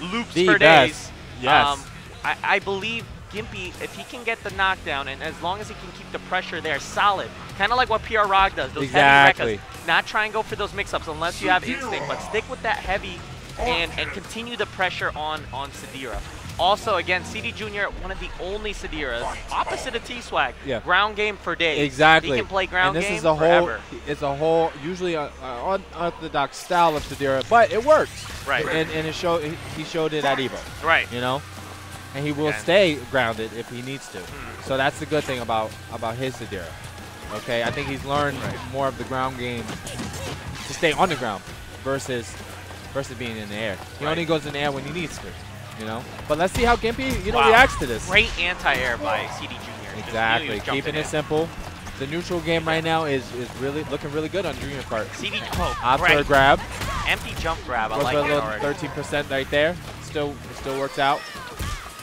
loops The for best. days. Yes. Um, I, I believe Gimpy, if he can get the knockdown and as long as he can keep the pressure there solid, kind of like what PR Rog does, those Exactly. heavy not try and go for those mix-ups unless you have instinct, but stick with that heavy and, and continue the pressure on, on Sadira. Also, again, CD Jr., one of the only Sadiras, opposite of T-Swag, Yeah. ground game for days. Exactly. He can play ground game and this game is a forever. whole. It's a whole usually a, a unorthodox style of Sadira, but it works. Right. And and it show he- showed it at Evo. Right. You know, and he will stay grounded if he needs to. Mhm. So that's the good thing about about his Sadira. Okay, I think he's learned more of the ground game to stay on the ground versus versus being in the air. He Right. only goes in the air when he needs to. You know. But let's see how Gimpy you know Wow. reacts to this. Great anti-air by CD Jr. Exactly. Keeping in. it simple. The neutral game right now is, is really looking really good on Junior part. CD, oh, After a grab, Empty jump grab. I like it already. 13% right there. Still, it still works out.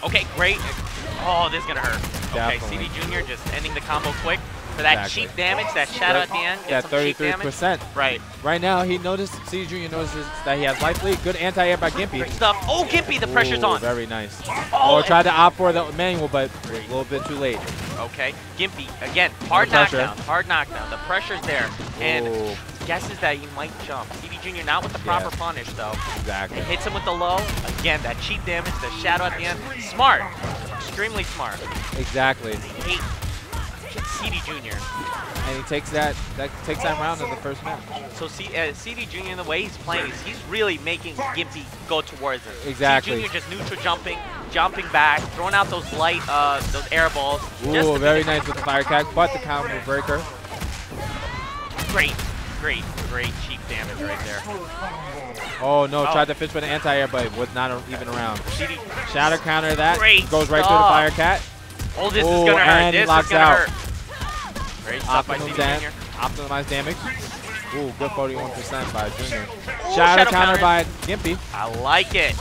Okay, great. Oh, this is gonna hurt. Okay, CD Jr. just ending the combo quick for that Exactly. cheap damage, that shadow at the end. Get That some 33%. Right. Right now, he noticed, CD Junior notices that he has life lead. Good anti-air by Great Gimpy. stuff. Oh, Gimpy, the pressure's Ooh, on. Very nice. Oh, or tried to opt for the manual, but a little bit too late. Okay, Gimpy again. Hard pressure. knockdown. Hard knockdown. The pressure's there, and Ooh, guesses that he might jump. CD Jr. not with the proper Yeah. punish though. exactly. It hits him with the low. Again, that cheap damage, the shadow at the end. Smart. Extremely smart. Exactly. CD Jr. And he takes that that takes that round in the first match. So C, uh, CD Jr. in the way he's playing, is he's really making Gimpy go towards him. Exactly. CD Jr. just neutral jumping, jumping back, throwing out those light, uh, those air balls. Ooh, very nice with the fire catch, but the counter breaker. Great, great, great cheap damage right there. Oh no, Oh. tried to fish with an anti-air, but was not even around. CD, Shadow counter that. Great goes right to the fire cat. oh, this is gonna hurt. and he This is locks gonna out. hurt. Great stuff by dam- Jr. optimized damage. Ooh, good 41% by Junior. Shadow, shadow counter counter. by Gimpy. I like it.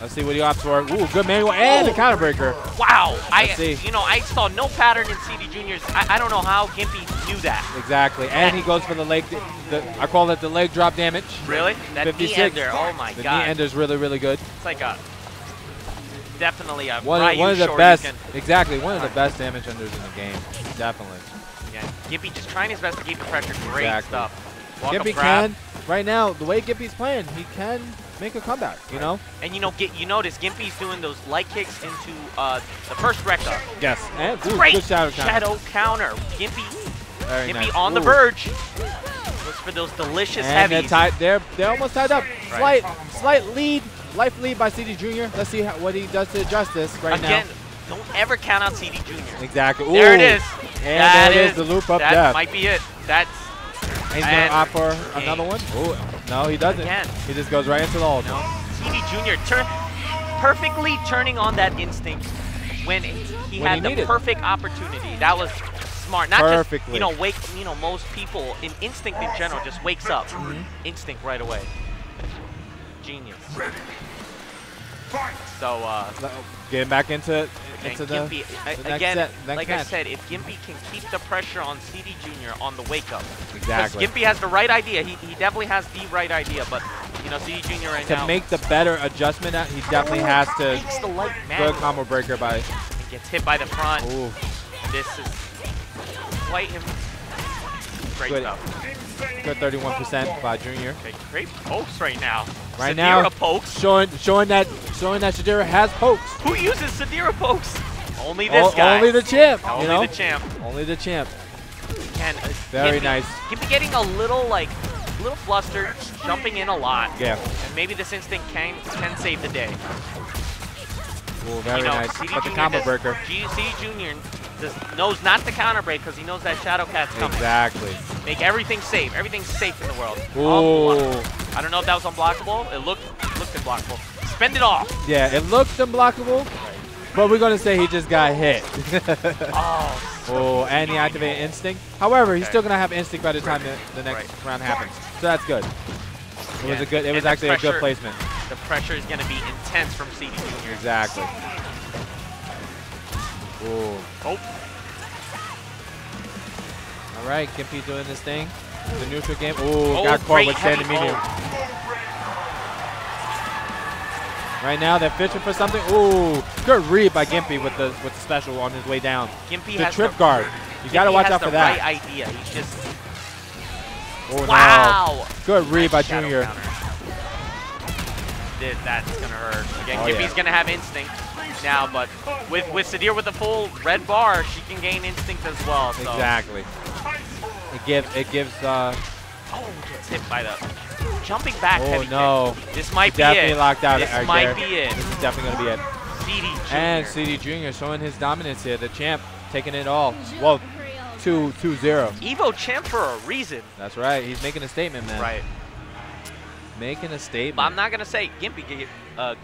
Let's see what he opts for. Ooh, good manual and the Ooh. counter breaker. Wow. I, Let's see. you know, I saw no pattern in CD Jr.'s. I, I don't know how Gimpy knew that. Exactly. And he goes for the leg. The, I call it the leg drop damage. Really? That knee ender. Oh my The god. knee ender is really, really good. It's like a definitely a One, of- one of the best. Exactly. One of the best damage enders in the game. Definitely. Yeah, Gimpy just trying his best to keep the pressure. Great Exactly. stuff. Walk up Gimpy can, right now, the way Gimpy's playing, he can make a comeback, you know? And you know, get you notice Gimpy's doing those light kicks into uh, the first Rekka. Yes. And ooh, Great good shadow counter. shadow counter. Gimpy, Very Gimpy nice. on the verge. Looks for those delicious And they're tied. They're they're almost tied up. Right. Slight slight lead, life lead by CD Junior. Let's see how, what he does to adjust this right Again, now. Don't ever count out CD Jr. Exactly. There it is. Ooh. And That there it is, is- the loop up that might be it. That's He's gonna and- opt for another one. Ooh. No, he doesn't. Again. He just goes right into the ult. no. CD Jr. turn perfectly turning on that instinct when he When had he the needed. perfect opportunity. That was smart. Not Perfectly. just you know wake. You know most people in instinct in general just wakes up. Mm-hmm. Instinct right away. Genius. So uh, Getting back into and into the, Gimpy, I- the next again, set, next like I said, if Gimpy can keep the pressure on CD Jr. on the wake up, Exactly. Gimpy has the right idea. He, he definitely has the right idea, but you know CD Jr. right to now make the better adjustment, he definitely has to. makes the light Good combo breaker by. and gets hit by the front. Ooh. This is quite him. Great Good. stuff. Good 31% by Junior. Okay, great pokes right now. Right Sadira now- pokes. Showing showing that showing that Sadira has pokes. Who uses Sadira pokes? Only this O- guy. Only the champ. Only you know? the champ. Only the champ. Can, uh, Very nice. Gimpy getting a little like, a little flustered, jumping in a lot. Yeah. And maybe this instinct can can save the day. Ooh, very you know, nice. CD But the combo does- breaker. CD Junior does, knows not to counter break because he knows that Shadow Cat's coming. Exactly. Make everything safe. Everything's safe in the world. Ooh. I don't know if that was unblockable. It looked looked unblockable. Spend it off. Yeah, it looked unblockable, but we're gonna say he just got hit. Oh, oh, and he activated instinct. However, he's still gonna have instinct by the time the, the next Right. round happens. So that's good. It was a good. It And was actually a good placement. the pressure is going to be intense from CD Junior. Exactly. Oh. Ooh. Oh, All right, Gimpy doing this thing. The neutral game. Ooh, Oh, got caught with standing medium. Right now they're fishing for something. Ooh, good read by Gimpy with the with the special on his way down. Gimpy The trip the, guard. You got to watch out for that. right idea. He's just Oh, wow. no. Good read by Nice Junior. counter. Did- That's gonna hurt. Again, Oh, Gimpy's yeah. gonna have instinct now, but with with Sadir with the full red bar, she can gain instinct as well. So. Exactly. It gives it gives uh Oh, gets hit by the jumping back. oh no. kick. This might be Definitely it. locked out This right might there. be it. This is definitely gonna be it. CD And Jr. CD Junior showing his dominance here, the champ taking it all. Well, 2 2 0. Evo champ for a reason. That's right. He's making a statement, man. Right. Making a statement. But I'm not gonna say Gimpy uh,